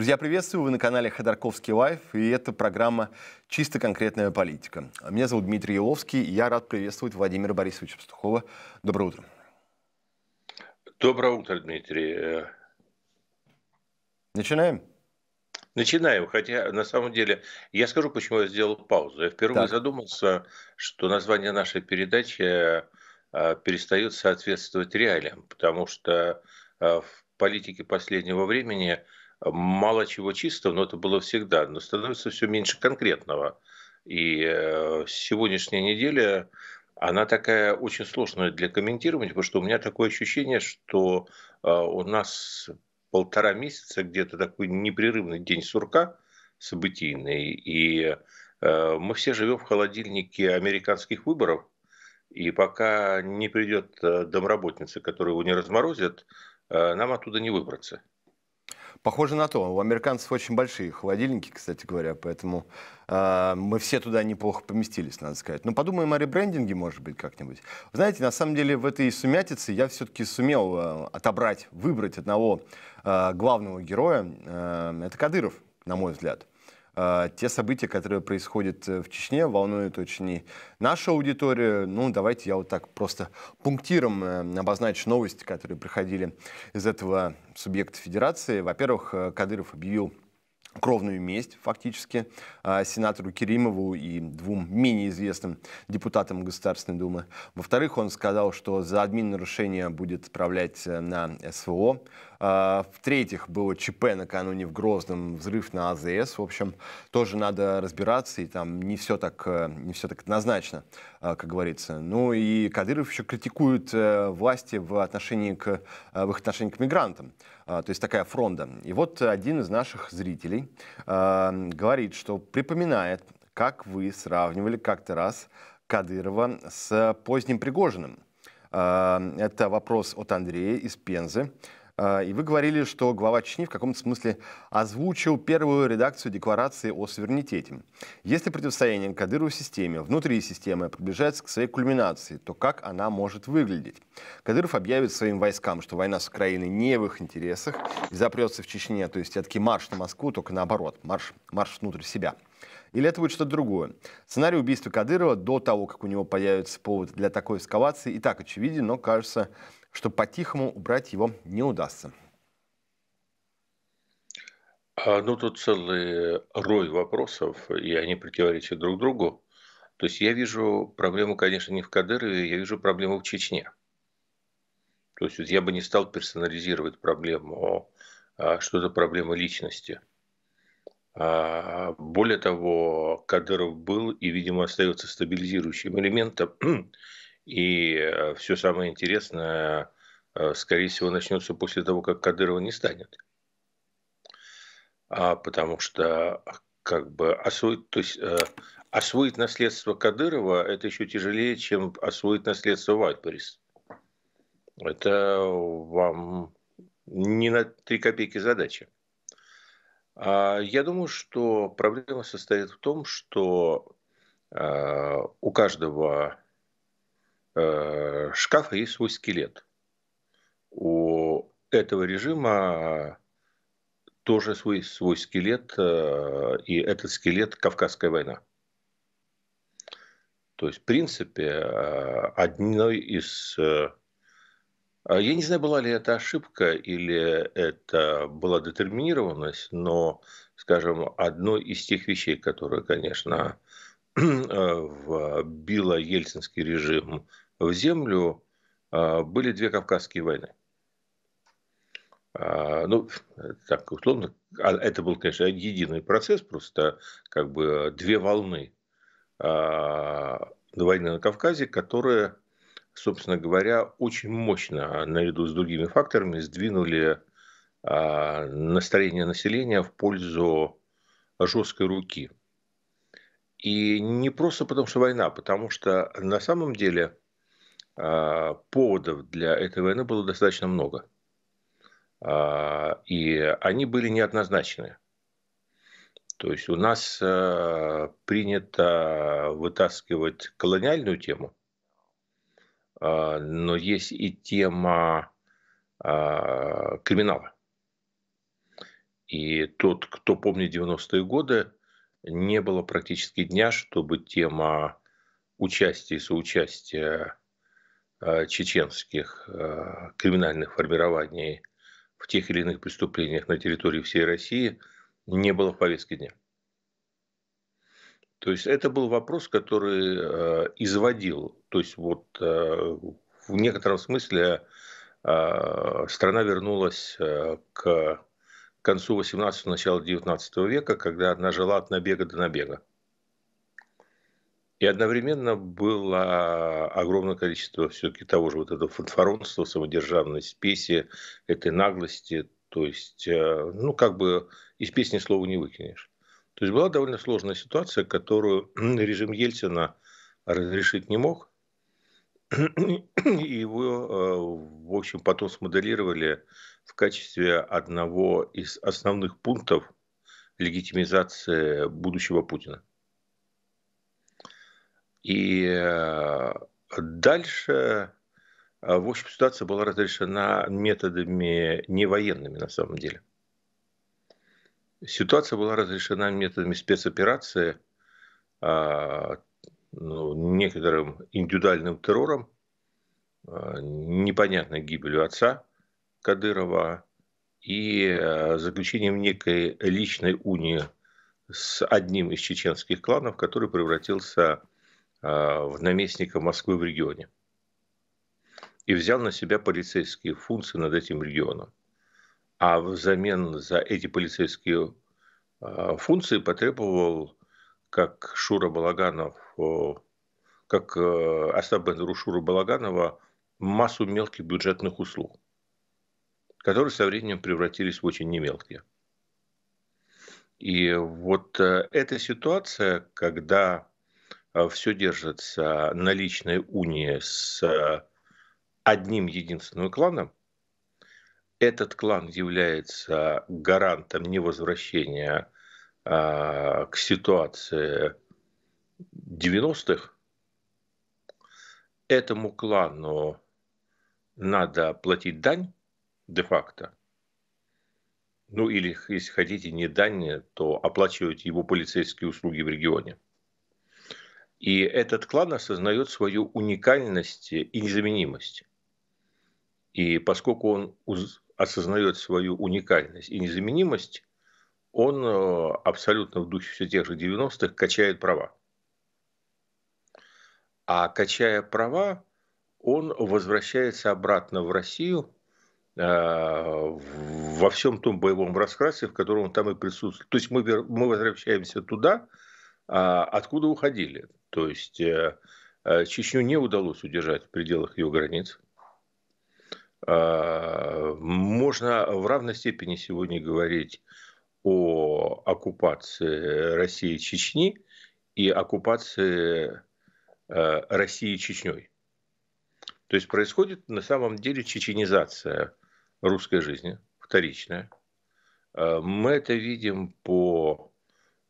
Друзья, приветствую, вы на канале Ходорковский Live, и это программа «Чисто конкретная политика». Меня зовут Дмитрий Еловский, и я рад приветствовать Владимира Борисовича Пастухова. Доброе утро. Доброе утро, Дмитрий. Начинаем? Начинаем, хотя на самом деле я скажу, почему я сделал паузу. Я впервые так. задумался, что название нашей передачи а, перестает соответствовать реалиям, потому что а, в политике последнего времени мало чего чистого, но это было всегда, но становится все меньше конкретного. И э, сегодняшняя неделя, она такая очень сложная для комментирования, потому что у меня такое ощущение, что а, у нас полтора месяца где-то такой непрерывный день сурка событийный, и э, мы все живем в холодильнике американских выборов, и пока не придет э, домработница, которая его не разморозит, э, нам оттуда не выбраться. Похоже на то. У американцев очень большие холодильники, кстати говоря, поэтому э, мы все туда неплохо поместились, надо сказать. Но подумаем о ребрендинге, может быть, как-нибудь. Знаете, на самом деле в этой сумятице я все-таки сумел э, отобрать, выбрать одного э, главного героя. Э, это Кадыров, на мой взгляд. А, те события, которые происходят э, в Чечне, волнуют очень и нашу аудиторию. Ну, давайте я вот так просто пунктиром э, обозначу новости, которые приходили из этого субъекта федерации. Во-первых, э, Кадыров объявил кровную месть фактически а, сенатору Керимову и двум менее известным депутатам Государственной Думы. Во-вторых, он сказал, что за админ нарушение будет отправлять на СВО. А, в-третьих, было ЧП накануне в Грозном, взрыв на АЗС. В общем, тоже надо разбираться, и там не все так, э, не все так однозначно, а, как говорится. Ну и Кадыров еще критикует э, власти в, отношении к, э, в их отношении к мигрантам. А, то есть такая фронта. И вот один из наших зрителей говорит, что припоминает, как вы сравнивали как-то раз Кадырова с поздним Пригожиным. Это вопрос от Андрея из Пензы. А, и вы говорили, что глава Чечни в каком-то смысле озвучил первую редакцию декларации о суверенитете. Если противостояние Кадырову системе внутри системы приближается к своей кульминации, то как она может выглядеть? Кадыров объявит своим войскам, что война с Украиной не в их интересах и запрется в Чечне, то есть все-таки марш на Москву, только наоборот, марш, марш внутрь себя. Или это будет что-то другое? Сценарий убийства Кадырова до того, как у него появится повод для такой эскалации, и так очевиден, но кажется что по-тихому убрать его не удастся. А, ну, тут целый рой вопросов, и они противоречат друг другу. То есть я вижу проблему, конечно, не в Кадырове, я вижу проблему в Чечне. То есть я бы не стал персонализировать проблему, а, что это проблема личности. А, более того, Кадыров был и, видимо, остается стабилизирующим элементом И э, все самое интересное, э, скорее всего, начнется после того, как Кадырова не станет. А потому что как бы освоить, то есть, э, освоить наследство Кадырова это еще тяжелее, чем освоить наследство Вайтборис. Это вам не на три копейки задача. А я думаю, что проблема состоит в том, что у каждого э, шкафа есть свой скелет. У этого режима тоже свой, свой скелет, э, и этот скелет Кавказская война. То есть, в принципе, э, одной из... Э, я не знаю, была ли это ошибка или это была детерминированность, но, скажем, одной из тех вещей, которые, конечно, вбила ельцинский режим в землю, а, были две Кавказские войны. А, ну, так условно, а, это был, конечно, единый процесс, просто как бы две волны войны на Кавказе, которые, собственно говоря, очень мощно, наряду с другими факторами, сдвинули настроение населения в пользу жесткой руки. И не просто потому, что война, потому что на самом деле а, поводов для этой войны было достаточно много. А, и они были неоднозначны. То есть у нас а, принято вытаскивать колониальную тему, но есть и тема криминала. И тот, кто помнит 90-е годы, не было практически дня, чтобы тема участия и соучастия э, чеченских э, криминальных формирований в тех или иных преступлениях на территории всей России не было в повестке дня. То есть это был вопрос, который э, изводил. То есть вот в некотором смысле страна вернулась к концу 18-го, начала 19 века, когда она жила от набега до набега. И одновременно было огромное количество все-таки того же вот этого фанфаронства, самодержавной спеси, этой наглости. То есть, э, ну, как бы из песни слова не выкинешь. То есть была довольно сложная ситуация, которую режим Ельцина разрешить не мог. И его, э, в общем, потом смоделировали в качестве одного из основных пунктов легитимизации будущего Путина. И э, дальше, э, в общем, ситуация была разрешена методами не военными на самом деле. Ситуация была разрешена методами спецоперации, ну, некоторым индивидуальным террором, непонятной гибелью отца Кадырова и заключением некой личной унии с одним из чеченских кланов, который превратился а, в наместника Москвы в регионе. И взял на себя полицейские функции над этим регионом. А взамен за эти полицейские а, функции потребовал, как Шура Балаганов, как э, Остап Бендеру Шура Балаганова, массу мелких бюджетных услуг, которые со временем превратились в очень немелкие. И вот э, эта ситуация, когда Э, все держится на личной унии с одним единственным кланом, этот клан является гарантом невозвращения к ситуации 90-х. Этому клану надо платить дань де-факто. Ну или, если хотите, не дань, то оплачивать его полицейские услуги в регионе. И этот клан осознает свою уникальность и незаменимость. И поскольку он осознает свою уникальность и незаменимость, он э, абсолютно в духе все тех же 90-х качает права. А качая права, он возвращается обратно в Россию э, во всем том боевом раскрасе, в котором он там и присутствует. То есть мы, мы возвращаемся туда, а откуда уходили. То есть э, э, Чечню не удалось удержать в пределах ее границ. А, можно в равной степени сегодня говорить о оккупации России Чечни и оккупации э, России Чечней. То есть происходит на самом деле чеченизация русской жизни, вторичная. Мы это видим по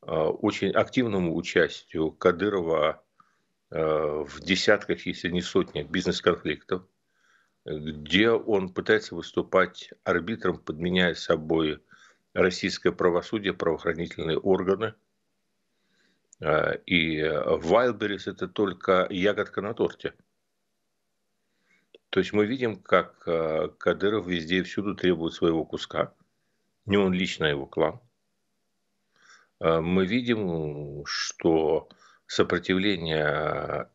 Э, очень активному участию Кадырова э, в десятках, если не сотнях бизнес-конфликтов, где он пытается выступать арбитром, подменяя собой российское правосудие, правоохранительные органы. Э, и Вайлберис – это только ягодка на торте. То есть мы видим, как Кадыров везде и всюду требует своего куска. Не он лично, а его клан – Э, мы видим, что сопротивление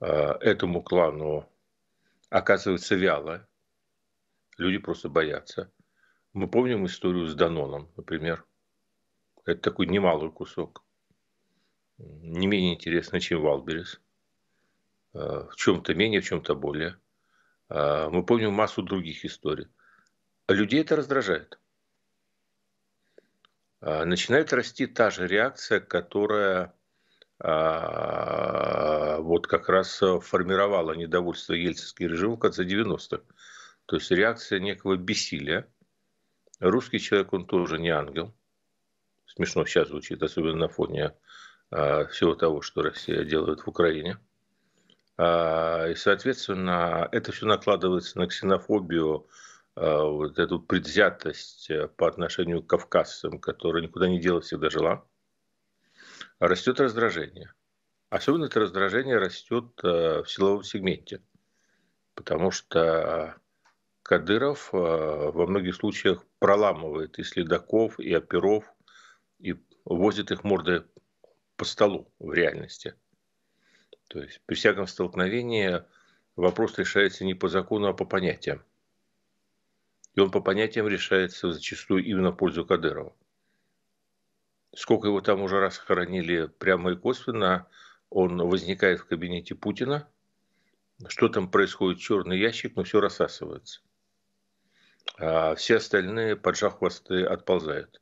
э, этому клану оказывается вяло. Люди просто боятся. Мы помним историю с Даноном, например. Это такой немалый кусок. Не менее интересный, чем Wildberries. Э, в чем-то менее, в чем-то более. Мы помним массу других историй. А людей это раздражает. А, начинает расти та же реакция, которая вот как раз формировала недовольство ельцинский режим в конце 90-х. То есть реакция некого бессилия. Русский человек, он тоже не ангел. Смешно сейчас звучит, особенно на фоне всего того, что Россия делает в Украине. И, соответственно, это все накладывается на ксенофобию, вот эту предвзятость по отношению к кавказцам, которая никуда не делась, всегда жила, растет раздражение. Особенно это раздражение растет в силовом сегменте, потому что Кадыров во многих случаях проламывает и следаков, и оперов, и возит их мордой по столу в реальности. То есть при всяком столкновении вопрос решается не по закону, а по понятиям. И он по понятиям решается зачастую именно в пользу Кадырова. Сколько его там уже раз хоронили прямо и косвенно, он возникает в кабинете Путина, что там происходит, черный ящик, но все рассасывается. А все остальные, поджав хвосты, отползают.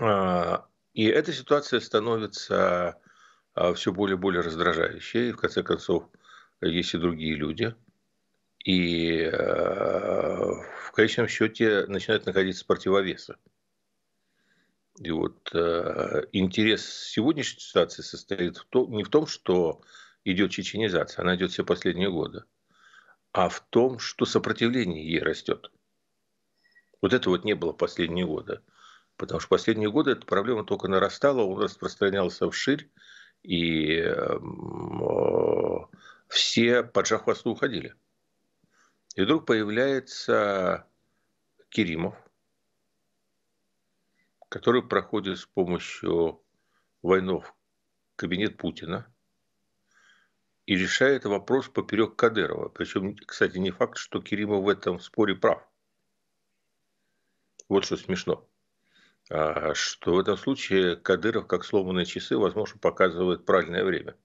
А, и эта ситуация становится а, все более и более раздражающей. И в конце концов, есть и другие люди. И а, в конечном счете начинают находиться противовесы. И вот интерес сегодняшней ситуации состоит в том, не в том, что идет чеченизация, она идет все последние годы, а в том, что сопротивление ей растет. Вот это вот не было последние годы. Потому что последние годы эта проблема только нарастала, он распространялся вширь, и э, все поджав хвосту уходили. И вдруг появляется Керимов, который проходит с помощью войнов кабинет Путина и решает вопрос поперек Кадырова. Причем, кстати, не факт, что Керимов в этом споре прав. Вот что смешно. А, что в этом случае Кадыров, как сломанные часы, возможно, показывает правильное время.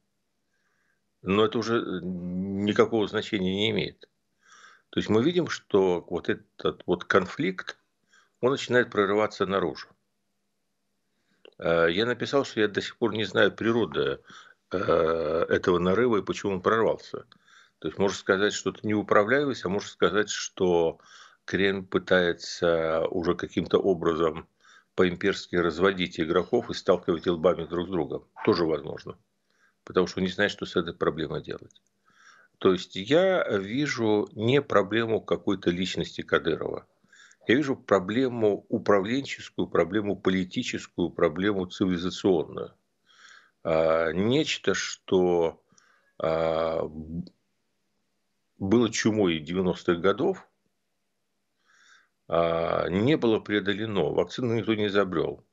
Но это уже никакого значения не имеет. То есть мы видим, что вот этот вот конфликт, он начинает прорываться наружу. А, я написал, что я до сих пор не знаю природы а, этого нарыва и почему он прорвался. То есть можно сказать, что это неуправляемость, а можно сказать, что Кремль пытается уже каким-то образом по-имперски разводить игроков и сталкивать лбами друг с другом. Тоже возможно. Потому что не знает, что с этой проблемой делать. То есть я вижу не проблему какой-то личности Кадырова. Я вижу проблему управленческую, проблему политическую, проблему цивилизационную. А, нечто, что а, было чумой 90-х годов, не было преодолено, вакцину никто не изобрел,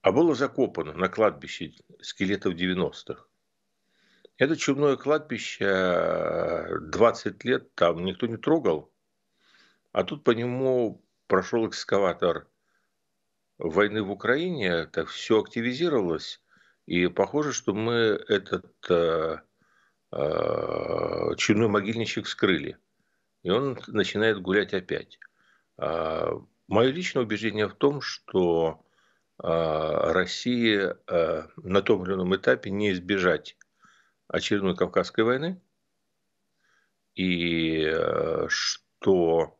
а было закопано на кладбище скелетов 90-х. Это чумное кладбище 20 лет там никто не трогал, а тут по нему прошел экскаватор войны в Украине, так все активизировалось, и похоже, что мы этот э, э, чумной могильничек вскрыли, и он начинает гулять опять. А, Мое личное убеждение в том, что а, России а, на том или ином этапе не избежать очередной Кавказской войны, и что,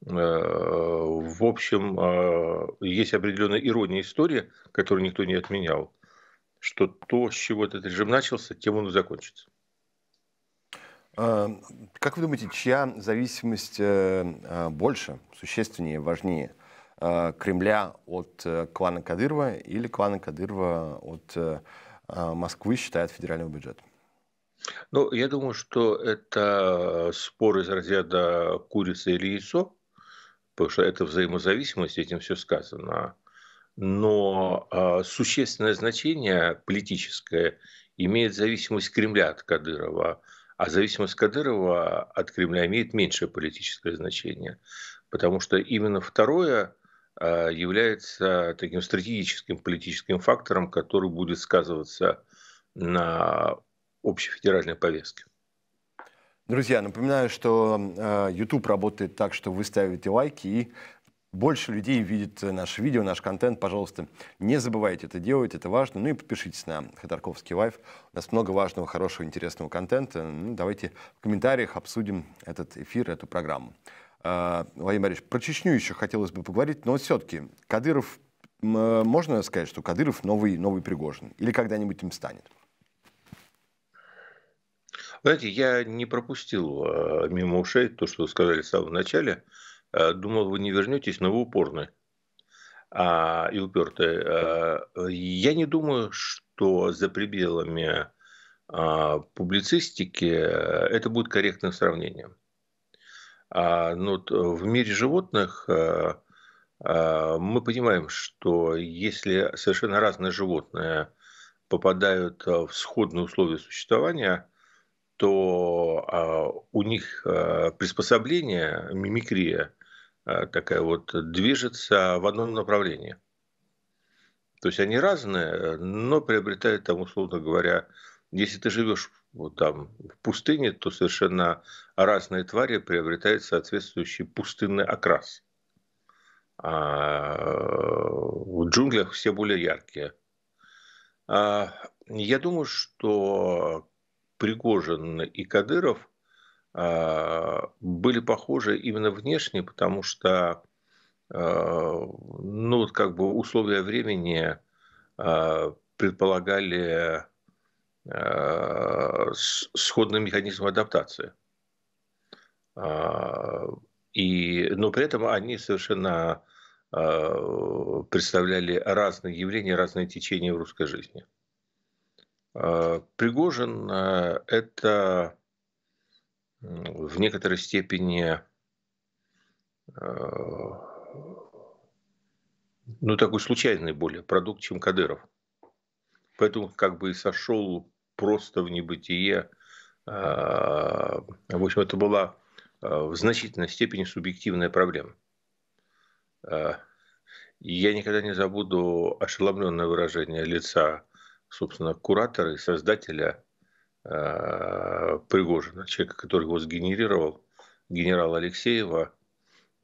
в общем, есть определенная ирония истории, которую никто не отменял, что то, с чего этот режим начался, тем он и закончится. Эм, как вы думаете, чья зависимость э, э, больше, существеннее, важнее? Э, Кремля от клана Кадырова или клана Кадырова от Москвы считает федерального бюджета? Ну, я думаю, что это спор из разряда курица или яйцо, потому что это взаимозависимость, этим все сказано. Но существенное значение политическое имеет зависимость Кремля от Кадырова – а зависимость Кадырова от Кремля имеет меньшее политическое значение, потому что именно второе а, является таким стратегическим политическим фактором, который будет сказываться на общей федеральной повестке. Друзья, напоминаю, что а, YouTube работает так, что вы ставите лайки и больше людей видит наше видео, наш контент, пожалуйста, не забывайте это делать, это важно. Ну и подпишитесь на Ходорковский лайф. У нас много важного, хорошего, интересного контента. Ну, давайте в комментариях обсудим этот эфир, эту программу. А, Владимир Борисович, про Чечню еще хотелось бы поговорить, но все-таки Кадыров, можно сказать, что Кадыров новый, новый Пригожин? Или когда-нибудь им станет? Знаете, я не пропустил э, мимо ушей то, что вы сказали в самом начале. Э, думал, вы не вернетесь, но вы упорны а, и упертые. Э, я не думаю, что за пределами а, публицистики это будет корректным сравнением. А, ну, в мире животных а, а, мы понимаем, что если совершенно разные животные попадают в сходные условия существования, то а, у них а, приспособление, мимикрия такая вот движется в одном направлении. То есть они разные, но приобретают там, условно говоря, если ты живешь вот там в пустыне, то совершенно разные твари приобретают соответствующий пустынный окрас. А в джунглях все более яркие. А я думаю, что Пригожин и Кадыров были похожи именно внешне, потому что а, ну, как бы условия времени а, предполагали сходный механизм адаптации. И, но при этом они совершенно представляли разные явления, разные течения в русской жизни. Пригожин – это в некоторой степени ну, такой случайный более продукт, чем Кадыров. Поэтому как бы и сошел просто в небытие. В общем, это была в значительной степени субъективная проблема. Я никогда не забуду ошеломленное выражение лица, собственно, куратора и создателя Пригожина, человека, который его сгенерировал, генерала Алексеева,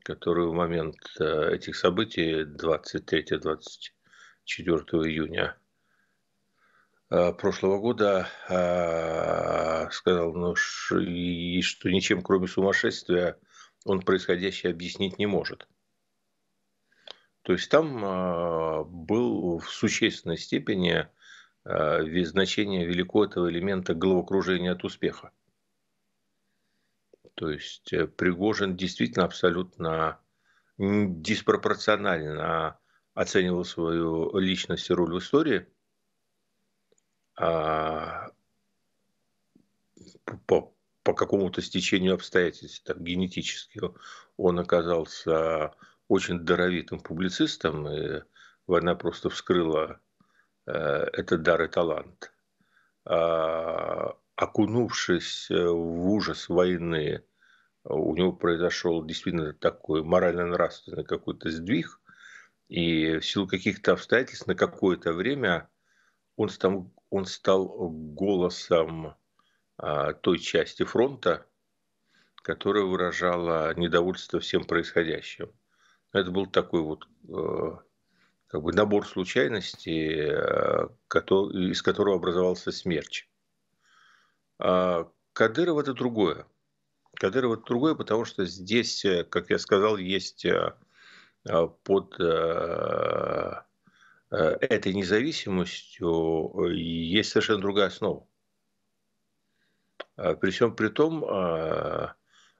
который в момент этих событий 23-24 июня прошлого года сказал, ну, что ничем кроме сумасшествия он происходящее объяснить не может. То есть там был в существенной степени э, значение велико этого элемента головокружения от успеха. То есть э, Пригожин действительно абсолютно диспропорционально оценивал свою личность и роль в истории. А по, по какому-то стечению обстоятельств, так, генетически, он оказался очень даровитым публицистом, и война просто вскрыла э, этот дар и талант. А, окунувшись в ужас войны, у него произошел действительно такой морально-нравственный какой-то сдвиг, и в силу каких-то обстоятельств на какое-то время он стал, он стал голосом а, той части фронта, которая выражала недовольство всем происходящим. Это был такой вот э, как бы набор случайностей, э, из которого образовался смерч. А Кадыров это другое. Кадыров это другое, потому что здесь, э, как я сказал, есть под этой независимостью есть совершенно другая основа. При всем при том,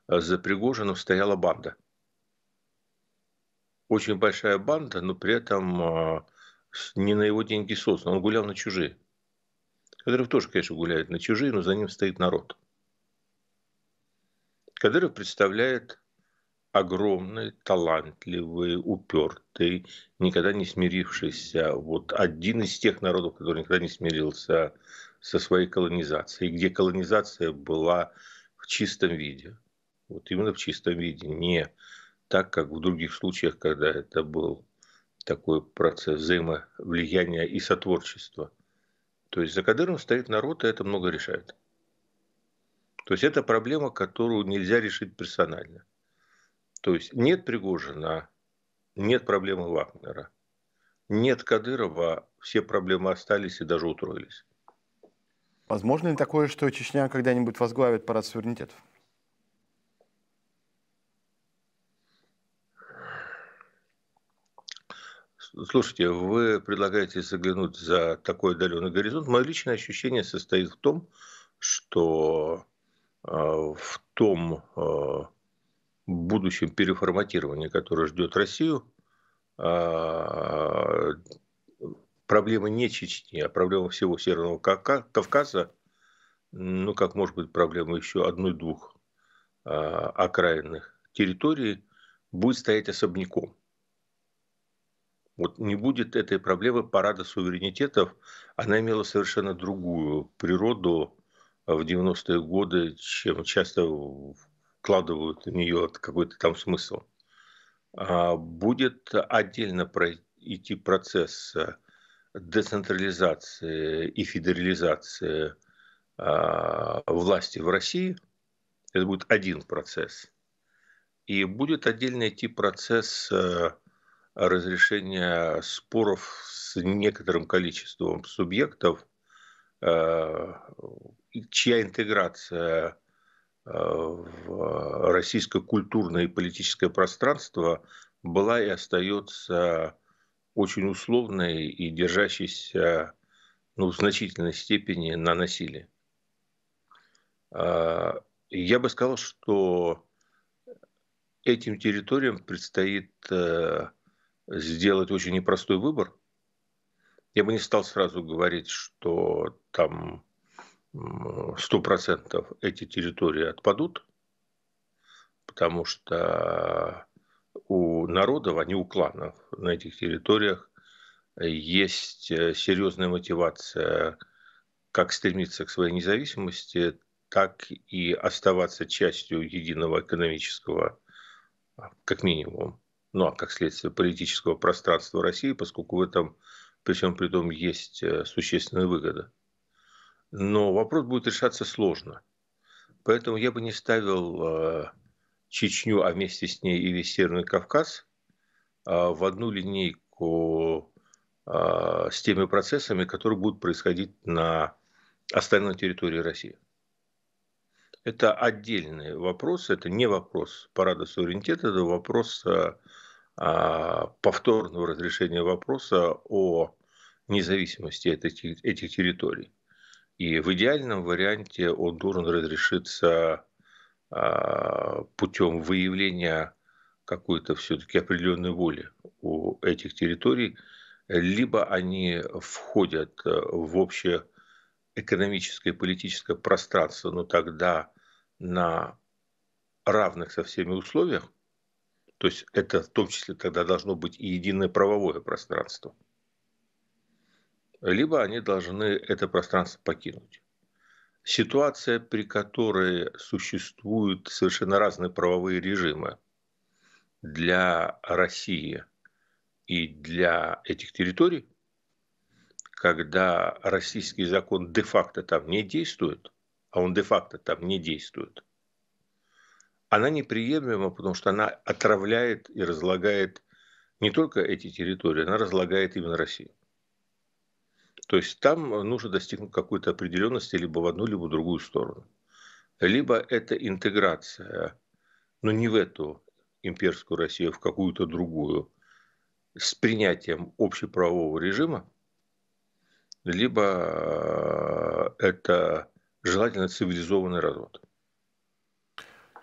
за Пригожиным стояла банда очень большая банда, но при этом а, не на его деньги создана. Он гулял на чужие. Кадыров тоже, конечно, гуляет на чужие, но за ним стоит народ. Кадыров представляет огромный, талантливый, упертый, никогда не смирившийся, вот один из тех народов, который никогда не смирился со своей колонизацией, где колонизация была в чистом виде. Вот именно в чистом виде, не так, как в других случаях, когда это был такой процесс взаимовлияния и сотворчества. То есть за Кадыром стоит народ, и это много решает. То есть это проблема, которую нельзя решить персонально. То есть нет Пригожина, нет проблемы Вагнера. Нет Кадырова, все проблемы остались и даже утроились. Возможно ли такое, что Чечня когда-нибудь возглавит парад суверенитетов? Слушайте, вы предлагаете заглянуть за такой отдаленный горизонт. Мое личное ощущение состоит в том, что в том будущем переформатировании, которое ждет Россию, проблема не Чечни, а проблема всего Северного Кавказа, ну, как может быть проблема еще одной-двух окраинных территорий, будет стоять особняком. Вот не будет этой проблемы парада суверенитетов, она имела совершенно другую природу в 90-е годы, чем часто вкладывают в нее какой-то там смысл. А будет отдельно идти процесс децентрализации и федерализации а, власти в России. Это будет один процесс. И будет отдельно идти процесс а, разрешения споров с некоторым количеством субъектов, э, чья интеграция э, в российское культурное и политическое пространство была и остается очень условной и держащейся ну, в значительной степени на насилии. Э, я бы сказал, что этим территориям предстоит сделать очень непростой выбор. Я бы не стал сразу говорить, что там сто процентов эти территории отпадут, потому что у народов, а не у кланов на этих территориях есть э, серьезная мотивация как стремиться к своей независимости, так и оставаться частью единого экономического, как минимум, ну а как следствие политического пространства России, поскольку в этом, при всем при том, есть э, существенная выгода. Но вопрос будет решаться сложно. Поэтому я бы не ставил э, Чечню, а вместе с ней и весь Северный Кавказ э, в одну линейку с теми процессами, которые будут происходить на остальной территории России. Это отдельный вопрос, это не вопрос парада суверенитета, это вопрос повторного разрешения вопроса о независимости этих, этих территорий. И в идеальном варианте он должен разрешиться а, путем выявления какой-то все-таки определенной воли у этих территорий, либо они входят в общее экономическое и политическое пространство, но тогда на равных со всеми условиях, то есть это в том числе тогда должно быть и единое правовое пространство. Либо они должны это пространство покинуть. Ситуация, при которой существуют совершенно разные правовые режимы для России и для этих территорий, когда российский закон де-факто там не действует, а он де-факто там не действует – она неприемлема, потому что она отравляет и разлагает не только эти территории, она разлагает именно Россию. То есть там нужно достигнуть какой-то определенности либо в одну, либо в другую сторону. Либо это интеграция, но не в эту имперскую Россию, а в какую-то другую, с принятием общеправового режима, либо э, это желательно цивилизованный развод.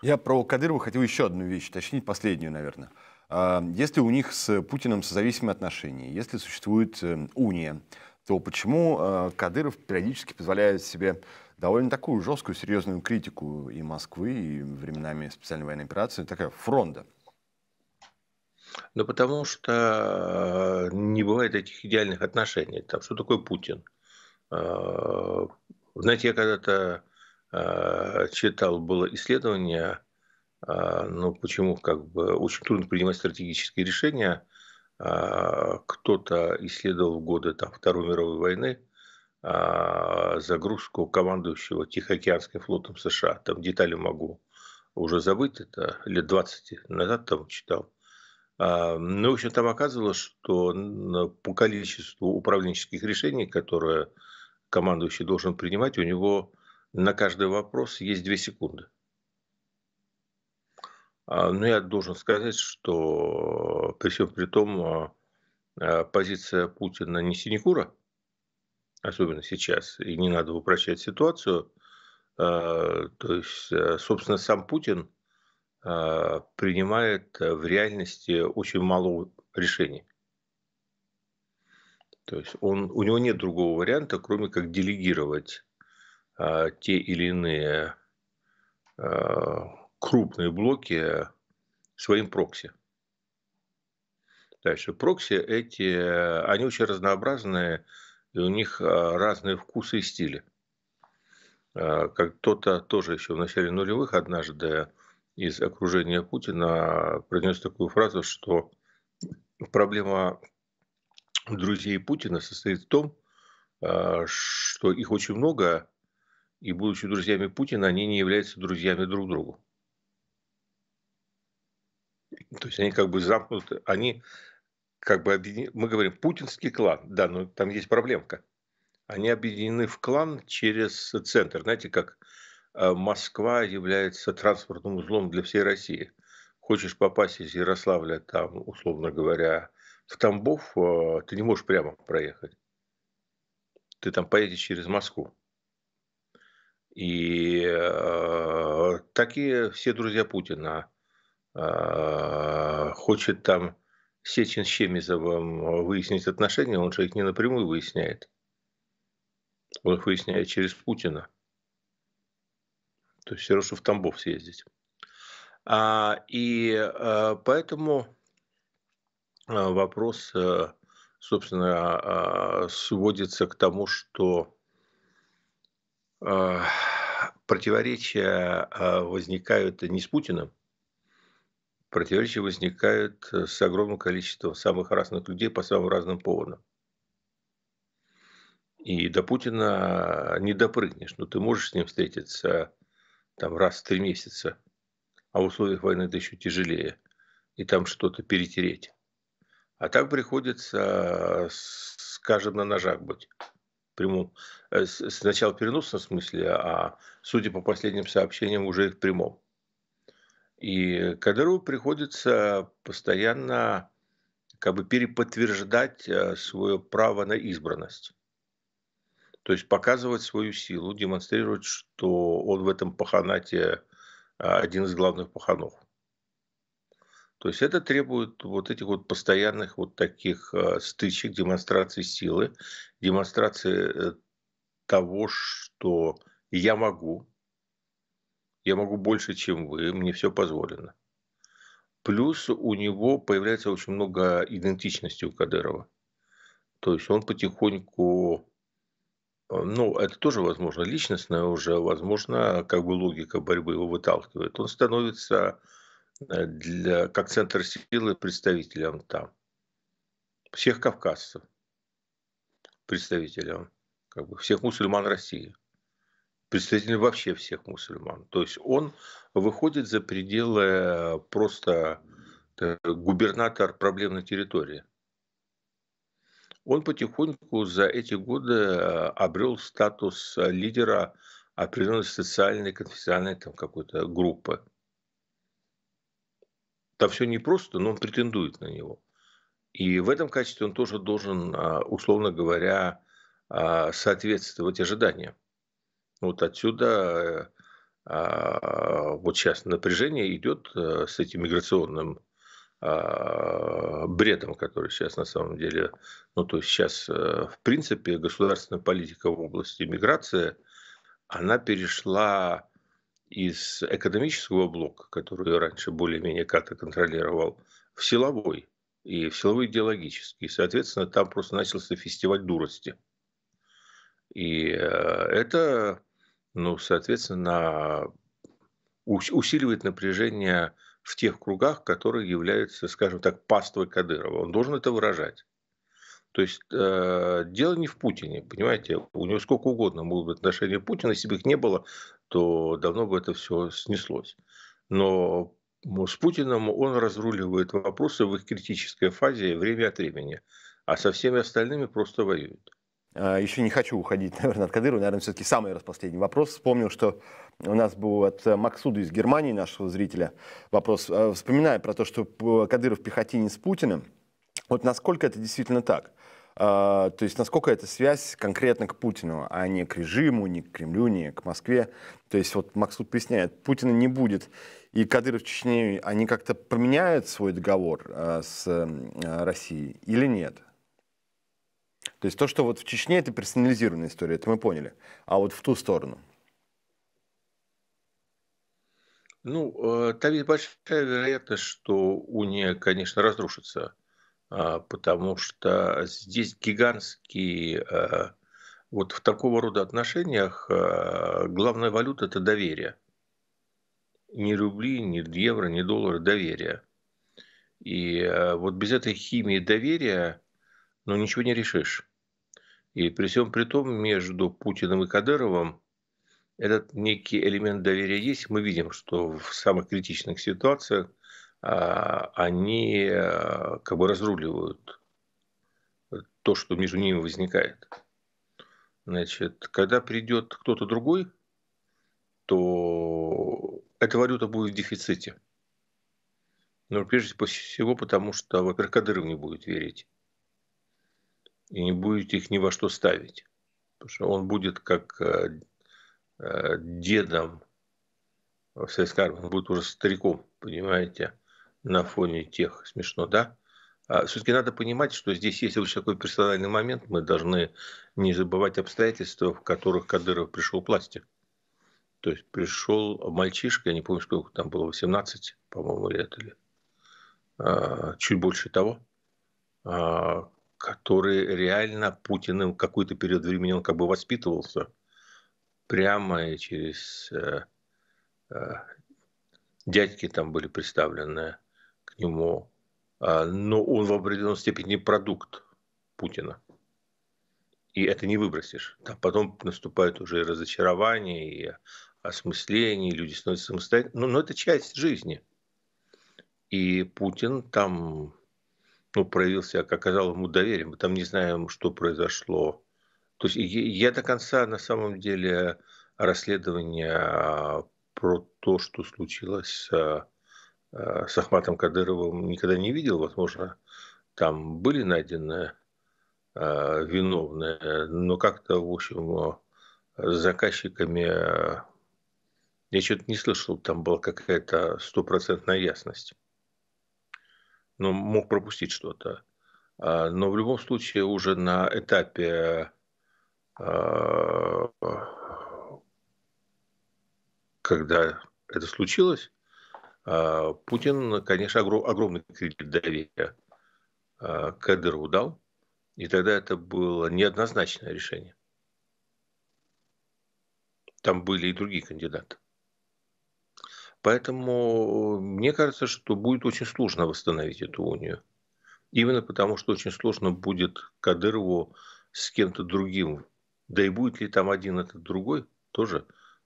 Я про Кадырова хотел еще одну вещь уточнить, последнюю, наверное. А, если у них с Путиным созависимые отношения, если существует э, уния, то почему э, Кадыров периодически позволяет себе довольно такую жесткую, серьезную критику и Москвы, и временами специальной военной операции, такая фронта? Ну, потому что э, не бывает этих идеальных отношений. Там, что такое Путин? Знаете, я когда-то читал, было исследование, э, ну почему как бы очень трудно принимать стратегические решения. Э, кто-то исследовал в годы там, Второй мировой войны загрузку командующего Тихоокеанским флотом США. Там детали могу уже забыть, это лет 20 назад там читал. Ну, в общем, там оказывалось, что по количеству управленческих решений, которые командующий должен принимать, у него на каждый вопрос есть две секунды. А, но я должен сказать, что при всем при том а, а, позиция Путина не синекура, особенно сейчас, и не надо упрощать ситуацию, То есть, собственно, сам Путин принимает в реальности очень мало решений. То есть он, у него нет другого варианта, кроме как делегировать те или иные а, крупные блоки своим прокси. Дальше. Прокси эти, они очень разнообразные, и у них а, разные вкусы и стили. А, как кто-то тоже еще в начале нулевых однажды из окружения Путина произнес такую фразу, что проблема друзей Путина состоит в том, а, что их очень много, и будучи друзьями Путина, они не являются друзьями друг другу. То есть они как бы замкнуты, они как бы объединены, мы говорим путинский клан, да, но там есть проблемка. Они объединены в клан через центр. Знаете, как а, Москва является транспортным узлом для всей России. Хочешь попасть из Ярославля, там, условно говоря, в Тамбов э, ты не можешь прямо проехать. Ты там поедешь через Москву. И э, такие все друзья Путина. Э, хочет там Сечин с Щемизовым выяснить отношения, он же их не напрямую выясняет. Он их выясняет через Путина. То есть все равно, что в Тамбов съездить. А, и а, поэтому а, вопрос, э, собственно, сводится к тому, что противоречия возникают не с Путиным, противоречия возникают с огромным количеством самых разных людей по самым разным поводам. И до Путина не допрыгнешь. Но ну, ты можешь с ним встретиться там раз в три месяца, а в условиях войны это еще тяжелее. И там что-то перетереть. А так приходится, скажем, на ножах быть. Прямом. Э, сначала в переносном смысле, а судя по последним сообщениям, уже и в прямом. И Кадырову приходится постоянно как бы переподтверждать э, свое право на избранность. То есть показывать свою силу, демонстрировать, что он в этом паханате э, один из главных паханов. То есть это требует вот этих вот постоянных вот таких э, стычек, демонстраций силы, демонстрации э, того, что я могу, я могу больше, чем вы, мне все позволено. Плюс у него появляется очень много идентичности у Кадырова. То есть он потихоньку, э, ну, это тоже возможно, личностное уже, возможно, как бы логика борьбы его выталкивает. Он становится для, как центр силы представителям там. Всех кавказцев. Представителям как бы, всех мусульман России. Представителям вообще всех мусульман. То есть он выходит за пределы э, просто э, губернатор проблемной территории. Он потихоньку за эти годы обрел статус лидера определенной социальной, конфессиональной там, какой-то группы. Там все непросто, но он претендует на него. И в этом качестве он тоже должен, а, условно говоря, а, соответствовать ожиданиям. Вот отсюда а, вот сейчас напряжение идет э, с этим миграционным бредом, который сейчас на самом деле, ну то есть сейчас э, в принципе государственная политика в области миграции, она перешла из экономического блока, который раньше более-менее как-то контролировал, в силовой и в силовой идеологический. И, соответственно, там просто начался фестиваль дурости. И э, это, ну, соответственно, усиливает напряжение в тех кругах, которые являются, скажем так, паствой Кадырова. Он должен это выражать. То есть э, дело не в Путине, понимаете, у него сколько угодно могут быть отношения Путина, если бы их не было, то давно бы это все снеслось. Но с Путиным он разруливает вопросы в их критической фазе время от времени, а со всеми остальными просто воюет. А, Еще не хочу уходить, наверное, от Кадырова. Наверное, все-таки самый раз последний вопрос. Вспомнил, что у нас был от Максуда из Германии, нашего зрителя, вопрос. А, вспоминая про то, что Кадыров пехотинец Путина, вот насколько это действительно так? А, то есть насколько эта связь конкретно к Путину, а не к режиму, не к Кремлю, не к Москве. То есть вот Максут поясняет, Путина не будет. И Кадыров в Чечне, они как-то поменяют свой договор а, с а, Россией или нет? То есть то, что вот в Чечне это персонализированная история, это мы поняли. А вот в ту сторону – Ну, э, там есть большая вероятность, что уния, конечно, разрушится, потому что здесь гигантский, э, вот в такого рода отношениях э, главная валюта – это доверие. Ни рубли, ни евро, ни доллары – доверие. И вот без этой химии доверия, ну, ничего не решишь. И при всем при том, между Путиным и Кадыровым этот некий элемент доверия есть. Мы видим, что в самых критичных ситуациях а, они а, как бы разруливают то, что между ними возникает. Значит, когда придет кто-то другой, то эта валюта будет в дефиците. Но прежде всего потому, что, во-первых, Кадыров не будет верить. И не будет их ни во что ставить. Потому что он будет как э, Э, дедом в Советской армии, он будет уже стариком, понимаете, на фоне тех. Смешно, да? А все-таки надо понимать, что здесь есть очень такой персональный момент. Мы должны не забывать обстоятельства, в которых Кадыров пришел к власти. То есть пришел мальчишка, я не помню, сколько там было, 18, по-моему, лет или а, чуть больше того, а, который реально Путиным какой-то период времени он как бы воспитывался – прямо и через э, э, дядьки там были представлены к нему. Э, но он в определенной степени продукт Путина. И это не выбросишь. Там потом наступает уже и разочарование, и осмысление, и люди становятся самостоятельными. Но, но это часть жизни. И Путин там ну, проявился, как оказал ему доверие. Мы там не знаем, что произошло то есть я до конца на самом деле расследование а, про то, что случилось а, с Ахматом Кадыровым, никогда не видел. Возможно, там были найдены а, виновные, но как-то, в общем, с заказчиками я что-то не слышал, там была какая-то стопроцентная ясность. Но мог пропустить что-то. Но в любом случае уже на этапе Э, когда это случилось, э, Путин, конечно, огромный кредит доверия э, Кадырову дал, и тогда это было неоднозначное решение. Там были и другие кандидаты. Поэтому мне кажется, что будет очень сложно восстановить эту унию. Именно потому, что очень сложно будет Кадырову с кем-то другим да и будет ли там один этот другой, тоже,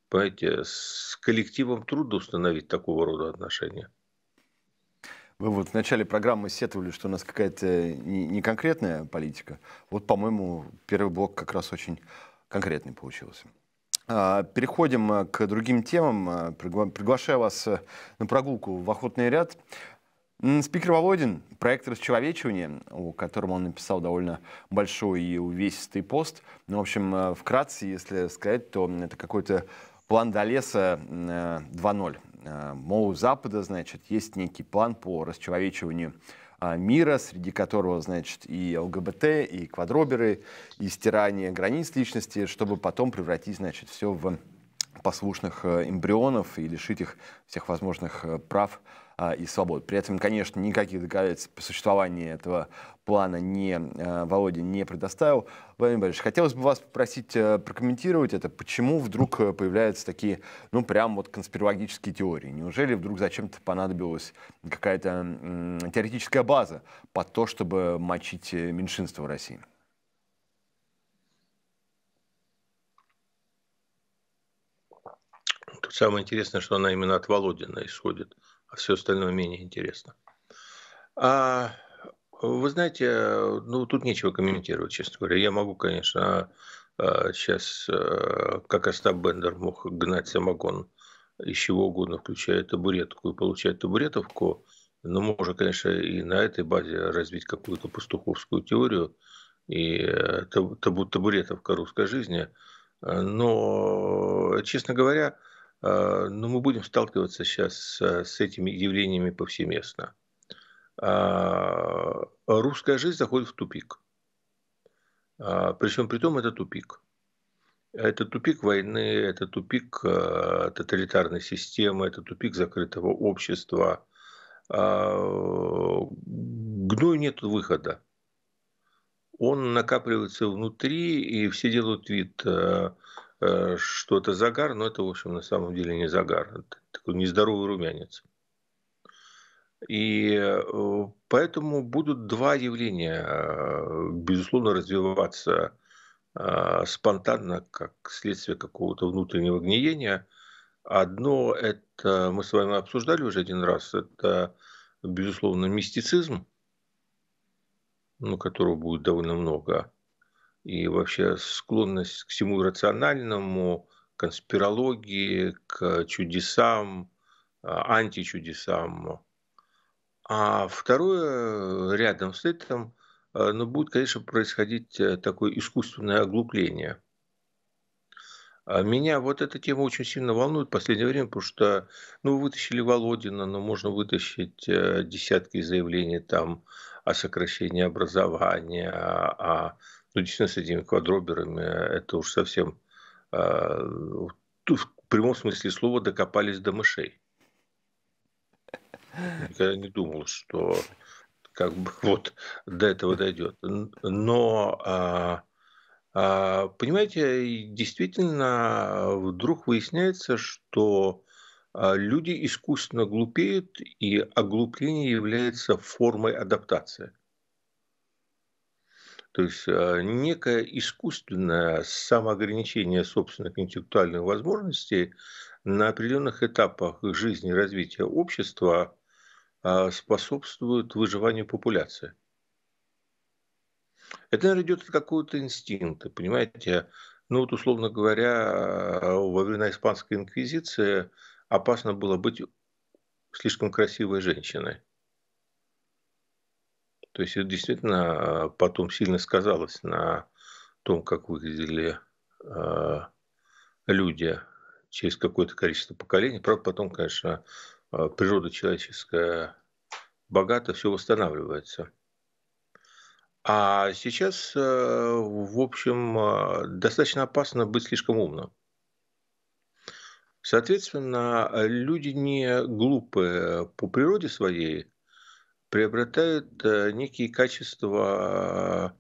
понимаете, с коллективом трудно установить такого рода отношения. Вы вот в начале программы сетовали, что у нас какая-то не, конкретная политика. Вот, по-моему, первый блок как раз очень конкретный получился. А, переходим к другим темам. А, приглашаю вас э, на прогулку в охотный ряд. Спикер Володин, проект расчеловечивания, о котором он написал довольно большой и увесистый пост. Ну, в общем, э, вкратце, если сказать, то это какой-то план до леса 2.0. Э, мол, у Запада, значит, есть некий план по расчеловечиванию а, мира, среди которого, значит, и ЛГБТ, и квадроберы, и стирание границ личности, чтобы потом превратить, значит, все в послушных э, эмбрионов и лишить их всех возможных прав и свобод. При этом, конечно, никаких доказательств по существованию этого плана не, а, Володя не предоставил. Владимир Борисович, хотелось бы вас попросить э, прокомментировать это. Почему вдруг э, появляются такие, ну, прям вот конспирологические теории? Неужели вдруг зачем-то понадобилась какая-то теоретическая база под то, чтобы мочить э, меньшинство в России? Самое интересное, что она именно от Володина исходит а все остальное менее интересно. А вы знаете, ну тут нечего комментировать, честно говоря. Я могу, конечно, сейчас, а, как Остап Бендер мог гнать самогон из чего угодно, включая табуретку и получать табуретовку, но можно, конечно, и на этой базе развить какую-то пастуховскую теорию, и табуретовка русской жизни. Но, честно говоря, ну, мы будем сталкиваться сейчас с этими явлениями повсеместно. Русская жизнь заходит в тупик. Причем при том это тупик. Это тупик войны, это тупик э, тоталитарной системы, это тупик закрытого общества. Э, гною нет выхода. Он накапливается внутри, и все делают вид, э, э, что это загар, но это, в общем, на самом деле не загар. Это такой нездоровый румянец. И э, поэтому будут два явления, э, безусловно, развиваться спонтанно, как следствие какого-то внутреннего гниения. Одно это, мы с вами обсуждали уже один раз, это, безусловно, мистицизм, ну, которого будет довольно много, и вообще склонность к всему рациональному, конспирологии, к чудесам, а, античудесам. А второе, рядом с этим – Э, но будет, конечно, происходить э, такое искусственное оглупление. А меня вот эта тема очень сильно волнует в последнее время, потому что, ну, вытащили Володина, но можно вытащить э, десятки заявлений там о сокращении образования, а, ну, действительно, с этими квадроберами это уж совсем в прямом смысле слова докопались до мышей. Никогда не думал, что как бы вот до этого дойдет. Но, а, а, понимаете, действительно вдруг выясняется, что а, люди искусственно глупеют, и оглупление является формой адаптации. То есть некое искусственное самоограничение собственных интеллектуальных возможностей на определенных этапах жизни и развития общества а, способствуют выживанию популяции. Это, наверное, идет от какого-то инстинкта, понимаете? Ну вот, условно говоря, во времена Испанской инквизиции опасно было быть слишком красивой женщиной. То есть это действительно а, потом сильно сказалось на том, как выглядели э, люди через какое-то количество поколений. Правда, потом, конечно, Э, природа человеческая богата, все восстанавливается. А сейчас, э, в общем, э, достаточно опасно быть слишком умным. Соответственно, люди не глупые по природе своей, приобретают некие качества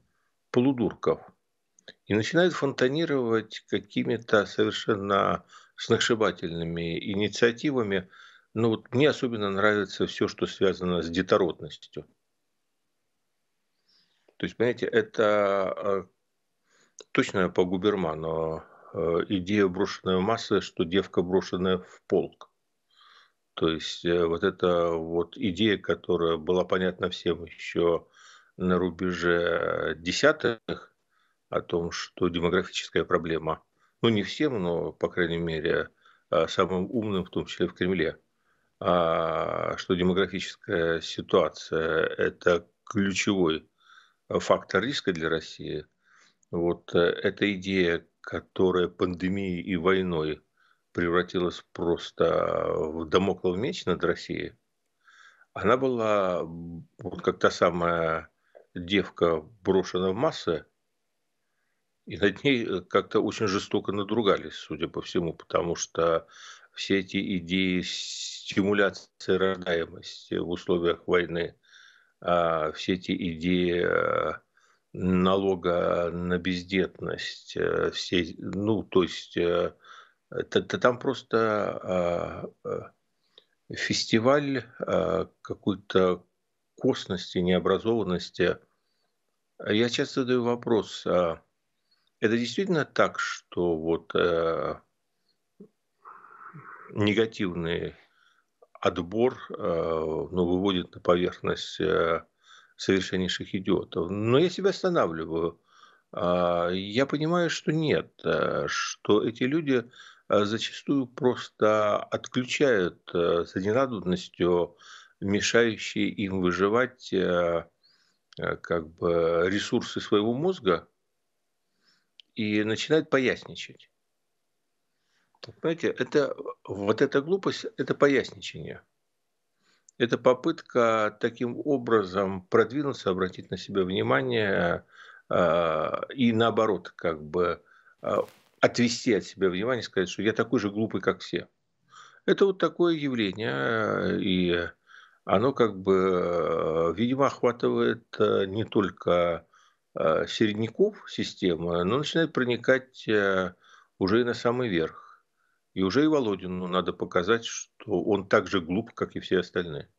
полудурков и начинают фонтанировать какими-то совершенно сногсшибательными инициативами – ну вот мне особенно нравится все, что связано с детородностью. То есть, понимаете, это а, точно по Губерману идея брошенная в массы, что девка брошенная в полк. То есть э, вот эта вот идея, которая была понятна всем еще на рубеже десятых, о том, что демографическая проблема, ну не всем, но, по крайней мере, а, самым умным, в том числе в Кремле, а, что демографическая ситуация – это ключевой фактор риска для России. Вот э, эта идея, которая пандемией и войной превратилась просто в домоклов меч над Россией, она была вот как та самая девка брошена в массы, и над ней э, как-то очень жестоко надругались, судя по всему, потому что все эти идеи стимуляции рождаемости в условиях войны, а, все эти идеи э, налога на бездетность, э, все, ну, то есть это, это там просто а, фестиваль а, какой-то косности, необразованности. Я часто задаю вопрос, это действительно так, что вот негативный отбор ну, выводит на поверхность совершеннейших идиотов. Но я себя останавливаю. А, я понимаю, что нет, что эти люди зачастую просто отключают с ненадобностью мешающие им выживать как бы ресурсы своего мозга и начинает поясничать. Понимаете, это, вот эта глупость – это поясничение. Это попытка таким образом продвинуться, обратить на себя внимание э, и наоборот, как бы э, отвести от себя внимание, сказать, что я такой же глупый, как все. Это вот такое явление, и оно как бы, видимо, охватывает не только середняков системы, но начинает проникать уже и на самый верх. И уже и Володину надо показать, что он так же глуп, как и все остальные.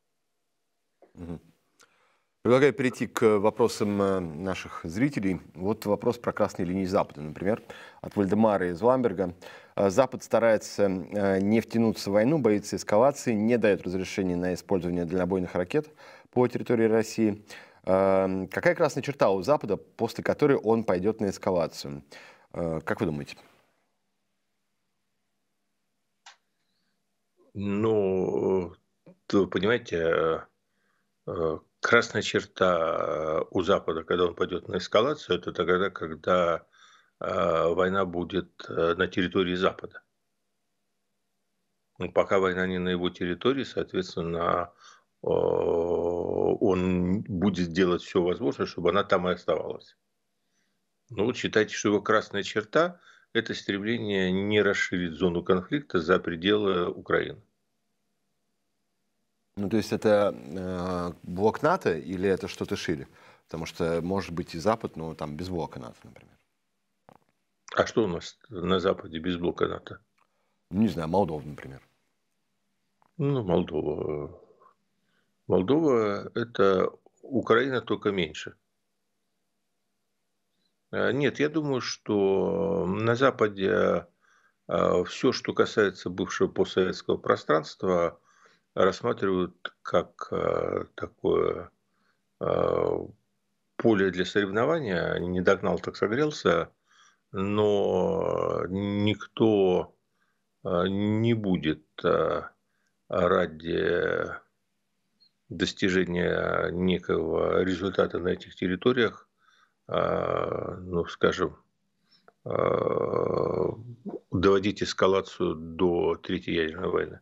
Предлагаю перейти к вопросам э, наших зрителей. Вот вопрос про красные линии Запада, например, от Вальдемара из Ламберга. Э, Запад старается э, не втянуться в войну, боится эскалации, не дает разрешения на использование дальнобойных ракет по территории России. Какая красная черта у Запада, после которой он пойдет на эскалацию? Как вы думаете? Ну, понимаете, красная черта у Запада, когда он пойдет на эскалацию, это тогда, когда э, война будет на территории Запада. Ну, пока война не на его территории, соответственно, он будет делать все возможное, чтобы она там и оставалась. Ну, вот считайте, что его красная черта – это стремление не расширить зону конфликта за пределы Украины. Ну, то есть это э, блок НАТО или это что-то шире? Потому что может быть и Запад, но там без блока НАТО, например. А что у нас на Западе без блока НАТО? Ну, не знаю, Молдова, например. Ну, Молдова. Молдова – это Украина только меньше. А, нет, я думаю, что на Западе а, все, что касается бывшего постсоветского пространства, рассматривают как э, такое э, поле для соревнования. Не догнал, так согрелся, но никто э, не будет ради достижения некого результата на этих территориях, ну, скажем, доводить эскалацию до Третьей ядерной войны.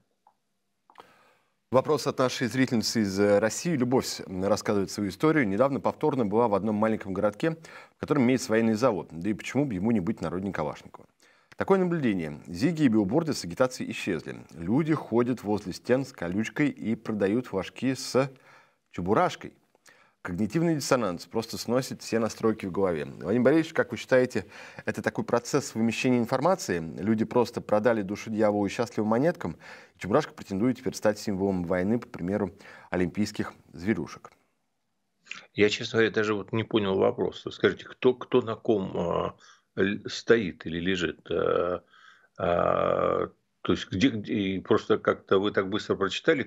Вопрос от нашей зрительницы из э, России. Любовь рассказывает свою историю. Недавно повторно была в одном маленьком городке, в котором имеется военный завод. Да и почему бы ему не быть народней Калашникова? Такое наблюдение. Зиги и билборды с агитацией исчезли. Люди ходят возле стен с колючкой и продают флажки с чебурашкой. Когнитивный диссонанс просто сносит все настройки в голове. Владимир Борисович, как вы считаете, это такой процесс вымещения информации? Люди просто продали душу дьяволу и счастливым монеткам, и Чебурашка претендует теперь стать символом войны, по примеру, олимпийских зверюшек. Я, честно говоря, даже вот не понял вопрос. Скажите, кто, кто на ком э, стоит или лежит? Э, э, то есть где, где просто как-то вы так быстро прочитали,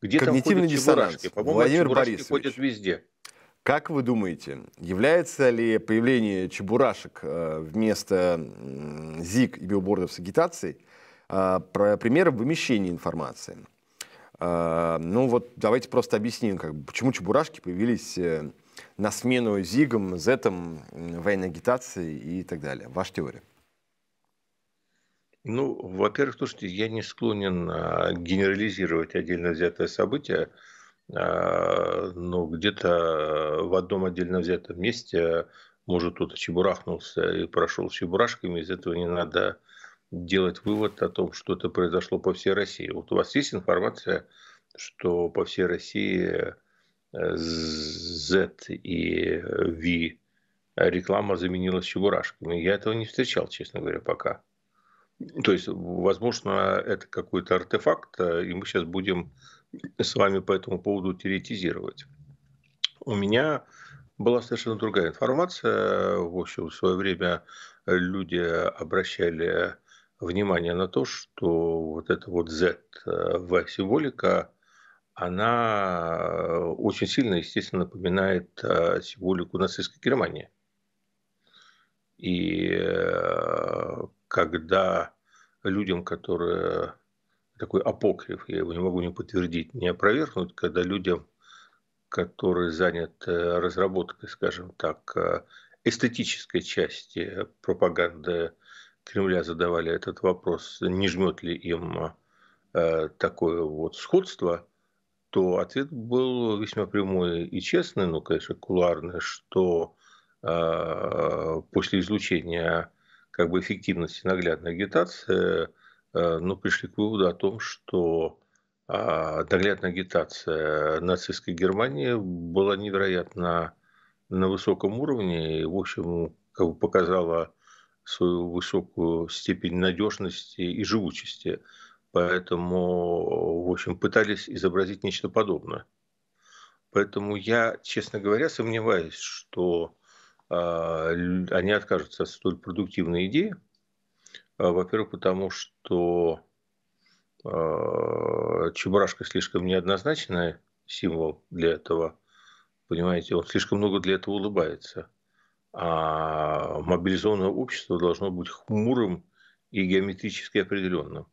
где там ходят чебурашки? По-моему, Владимир чебурашки Борисович, ходят везде. Как вы думаете, является ли появление чебурашек э, вместо ЗИГ и билбордов с агитацией э, примером вымещения информации? Э, ну вот давайте просто объясним, как, почему чебурашки появились на смену ЗИГам, ЗЭТам, военной агитации и так далее. Ваша теория. Ну, во-первых, слушайте, я не склонен а, генерализировать отдельно взятое событие, а, но где-то в одном отдельно взятом месте, может, кто-то чебурахнулся и прошел чебурашками, из этого не надо делать вывод о том, что это произошло по всей России. Вот у вас есть информация, что по всей России э, Z и V реклама заменилась чебурашками. Я этого не встречал, честно говоря, пока. То есть, возможно, это какой-то артефакт, э, и мы сейчас будем с вами по этому поводу теоретизировать. У меня была совершенно другая информация. В общем, в свое время люди обращали внимание на то, что вот эта вот Z в символика, она очень сильно, естественно, напоминает э, символику нацистской Германии. И э, когда людям, которые такой апокриф, я его не могу не подтвердить, не опровергнуть, когда людям который занят разработкой, скажем так, эстетической части пропаганды Кремля, задавали этот вопрос, не жмет ли им такое вот сходство, то ответ был весьма прямой и честный, ну, конечно, кулуарный, что э, после излучения как бы эффективности наглядной агитации, э, ну, пришли к выводу о том, что э, наглядная агитация нацистской Германии была невероятно на высоком уровне и, в общем, как бы показала свою высокую степень надежности и живучести. Поэтому, в общем, пытались изобразить нечто подобное. Поэтому я, честно говоря, сомневаюсь, что они откажутся от столь продуктивной идеи. А, во-первых, потому что э, Чебурашка слишком неоднозначный символ для этого. Понимаете, он слишком много для этого улыбается. А мобилизованное общество должно быть хмурым и геометрически определенным.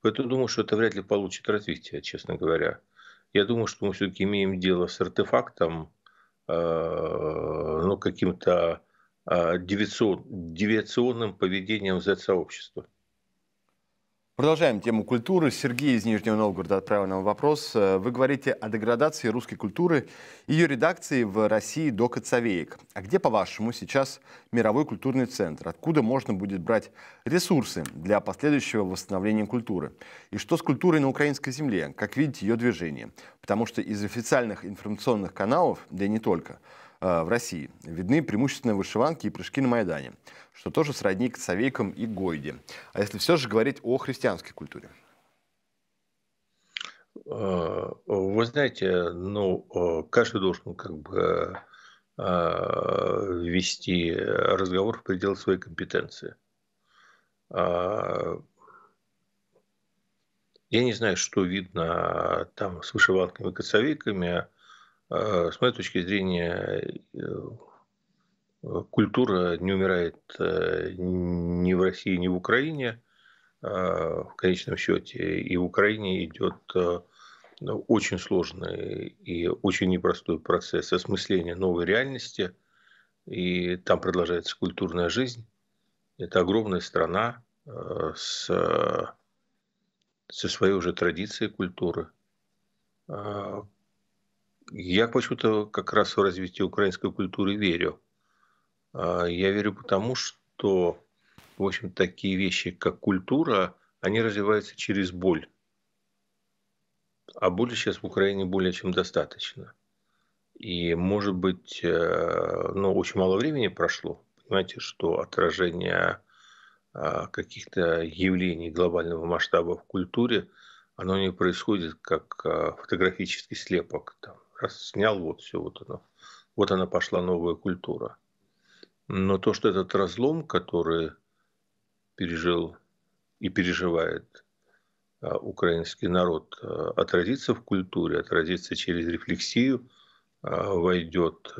Поэтому думаю, что это вряд ли получит развитие, честно говоря. Я думаю, что мы все-таки имеем дело с артефактом, ну, каким-то э, девиационным поведением Z-сообщества. Продолжаем тему культуры. Сергей из Нижнего Новгорода отправил нам вопрос. Вы говорите о деградации русской культуры, ее редакции в России до Коцовеек. А где, по-вашему, сейчас мировой культурный центр? Откуда можно будет брать ресурсы для последующего восстановления культуры? И что с культурой на украинской земле? Как видите ее движение? Потому что из официальных информационных каналов, да и не только, э, в России видны преимущественно вышиванки и прыжки на Майдане что тоже сродни к Савейкам и Гойде. А если все же говорить о христианской культуре? Э, вы знаете, ну, э, каждый должен как бы э, вести разговор в пределах своей компетенции. Я не знаю, что видно там с вышиванками и коцовейками. С моей точки зрения, культура не умирает э, ни в России, ни в Украине в конечном счете. И в Украине идет э, ну, очень сложный и очень непростой процесс осмысления новой реальности. И там продолжается культурная жизнь. Это огромная страна э, с, со своей уже традицией культуры. Я почему-то как раз в развитие украинской культуры верю. А, я верю потому, что, в общем, такие вещи, как культура, они развиваются через боль. А боли сейчас в Украине более чем достаточно. И, может быть, э, ну, очень мало времени прошло. Понимаете, что отражение а, каких-то явлений глобального масштаба в культуре, оно не происходит как а, фотографический слепок. Там, раз снял, вот все, вот оно. Вот она пошла новая культура. Но то, что этот разлом, который пережил и переживает а, украинский народ, а, отразится в культуре, отразится через рефлексию, а, войдет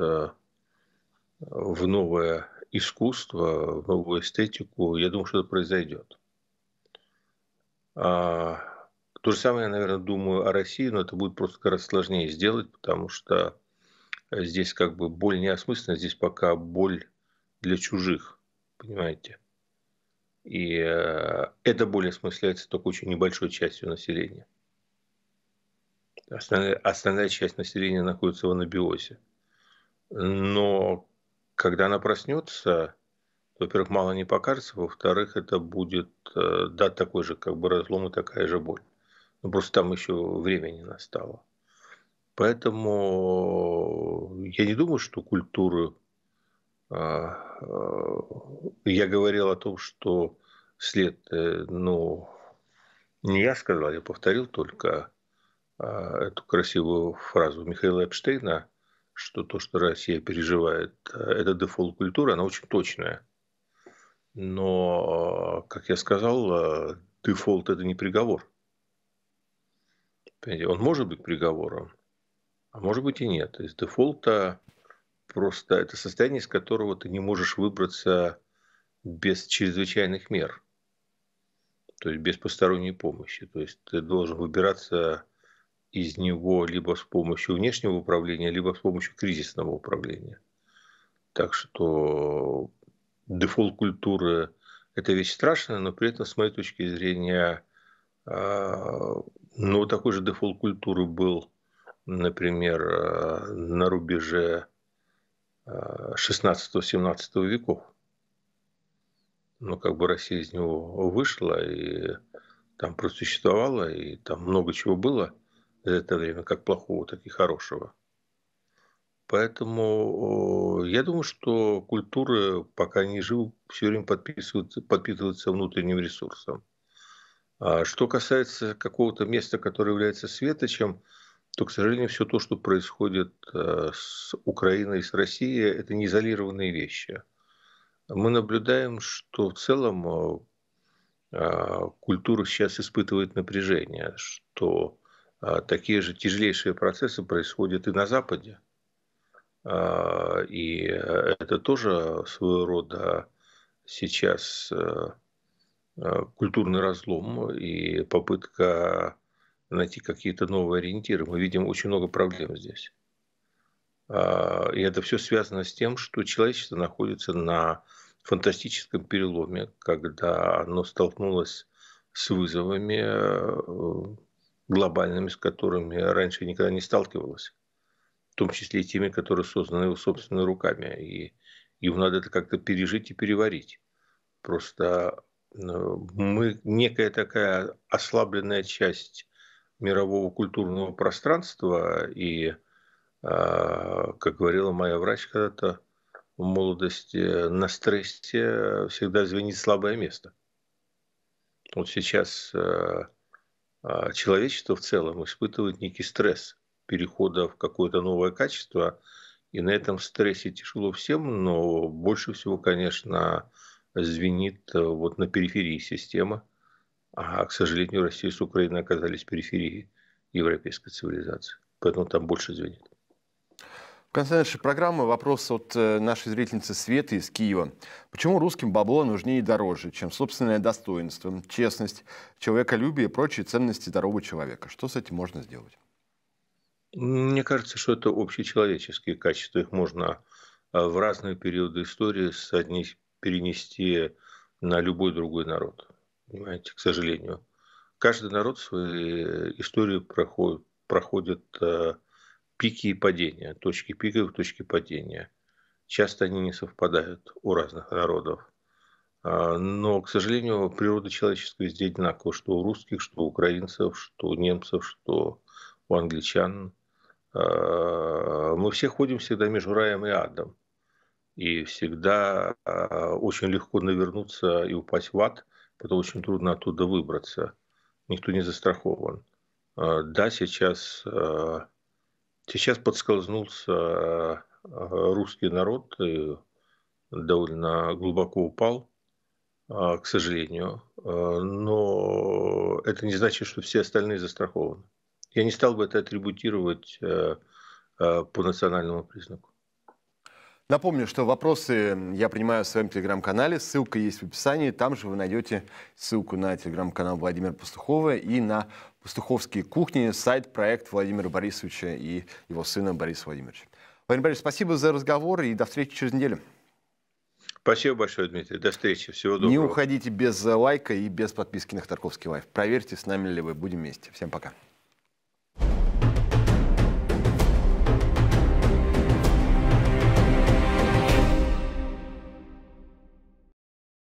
в новое искусство, в новую эстетику, я думаю, что это произойдет. То же самое, я, наверное, думаю о России, но это будет просто гораздо сложнее сделать, потому что здесь как бы боль не осмыслена, здесь пока боль для чужих, понимаете? И э, это более осмысляется только очень небольшой частью населения. Основная, основная часть населения находится в анабиозе. Но когда она проснется, во-первых, мало не покажется, во-вторых, это будет, э, да, такой же как бы разлом и такая же боль. Но просто там еще время не настало. Поэтому я не думаю, что культуру а, э, я говорил о том, что след, э, ну, не я сказал, я повторил только а, эту красивую фразу Михаила Эпштейна, что то, что Россия переживает, э, это дефолт культуры, она очень точная. Но, как я сказал, дефолт – это не приговор. Он может быть приговором, а может быть и нет. Из дефолта просто это состояние, из которого ты не можешь выбраться без чрезвычайных мер, то есть без посторонней помощи. То есть ты должен выбираться из него либо с помощью внешнего управления, либо с помощью кризисного управления. Так что дефолт культуры – это вещь страшная, но при этом, с моей точки зрения, а, ну, такой же дефолт культуры был, например, а, на рубеже 16-17 а, веков. Но как бы Россия из него вышла и там просуществовала, и там много чего было за это время, как плохого, так и хорошего. Поэтому я думаю, что культура, пока не жив, все время подписывается, подпитывается внутренним ресурсом. А что касается какого-то места, которое является светочем, то, к сожалению, все то, что происходит э, с Украиной и с Россией, это не изолированные вещи. Мы наблюдаем, что в целом э, э, культура сейчас испытывает напряжение, что такие же тяжелейшие процессы происходят и на Западе. А, и это тоже своего рода сейчас э, э, культурный разлом и попытка найти какие-то новые ориентиры. Мы видим очень много проблем здесь. А, и это все связано с тем, что человечество находится на фантастическом переломе, когда оно столкнулось с вызовами э, глобальными, с которыми раньше никогда не сталкивалось том числе и теми, которые созданы его собственными руками. И его надо это как-то пережить и переварить. Просто мы некая такая ослабленная часть мирового культурного пространства, и, а, как говорила моя врач когда-то в молодости, на стрессе всегда звенит слабое место. Вот сейчас а, а, человечество в целом испытывает некий стресс перехода в какое-то новое качество. И на этом стрессе тяжело всем, но больше всего, конечно, звенит э, вот на периферии системы. А, к сожалению, Россия с Украиной оказались в периферии европейской цивилизации. Поэтому там больше звенит. В конце нашей программы вопрос от э, нашей зрительницы Светы из Киева. Почему русским бабло нужнее и дороже, чем собственное достоинство, честность, человеколюбие и прочие ценности здорового человека? Что с этим можно сделать? Мне кажется, что это общечеловеческие качества. Их можно а, в разные периоды истории соотнести, перенести на любой другой народ. Понимаете, к сожалению. Каждый народ в своей истории проходит, проходит э, пики и падения, точки пика и точки падения. Часто они не совпадают у разных народов. А, но, к сожалению, природа человеческая везде одинакова, что у русских, что у украинцев, что у немцев, что у англичан. Э, мы все ходим всегда между раем и адом. И всегда э, очень легко навернуться и упасть в ад, потому очень трудно оттуда выбраться. Никто не застрахован. Э, да, сейчас, сейчас подскользнулся русский народ и довольно глубоко упал, к сожалению. Но это не значит, что все остальные застрахованы. Я не стал бы это атрибутировать по национальному признаку. Напомню, что вопросы я принимаю в своем телеграм-канале. Ссылка есть в описании. Там же вы найдете ссылку на телеграм-канал Владимира Пастухова и на пастуховские кухни, сайт, проект Владимира Борисовича и его сына Бориса Владимировича. Владимир Борисович, спасибо за разговор и до встречи через неделю. Спасибо большое, Дмитрий. До встречи. Всего доброго. Не уходите без лайка и без подписки на Ходорковский лайф. Проверьте, с нами ли вы. Будем вместе. Всем пока.